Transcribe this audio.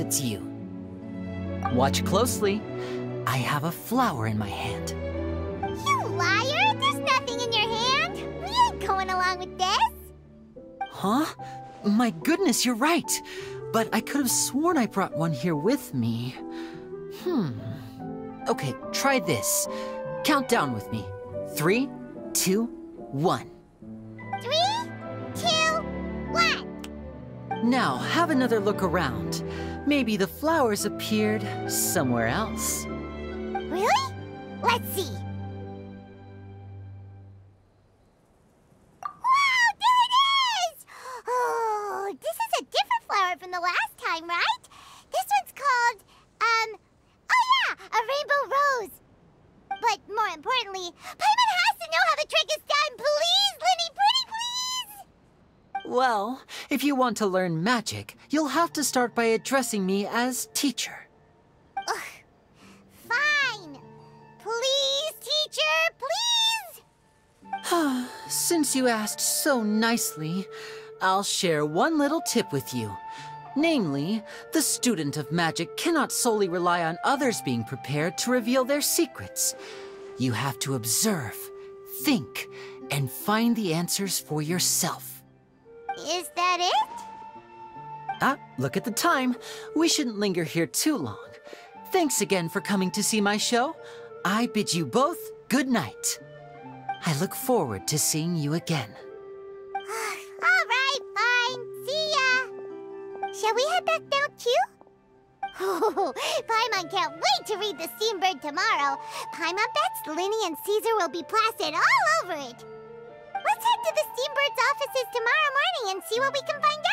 it's you. Watch closely. I have a flower in my hand. You liar! There's nothing in your hand! We ain't going along with this! Huh? My goodness, you're right. But I could have sworn I brought one here with me. Hmm. Okay, try this. Count down with me. Three, two, one. Now, have another look around. Maybe the flowers appeared somewhere else. Really? Let's see. Wow, there it is! Oh, this is a different flower from the last time, right? This one's called, um, oh yeah, a rainbow rose. But more importantly, Paimon has to know how the trick is done. Please! Well, if you want to learn magic, you'll have to start by addressing me as teacher. Ugh. Fine. Please, teacher, please! Since you asked so nicely, I'll share one little tip with you. Namely, the student of magic cannot solely rely on others being prepared to reveal their secrets. You have to observe, think, and find the answers for yourself. Is that it? Ah, look at the time. We shouldn't linger here too long. Thanks again for coming to see my show. I bid you both good night. I look forward to seeing you again. All right, fine. See ya. Shall we head back down too? Oh, Paimon can't wait to read The Steambird tomorrow. Paimon bets Lyney and Caesar will be plastered all over it. To the Steambird's offices tomorrow morning and see what we can find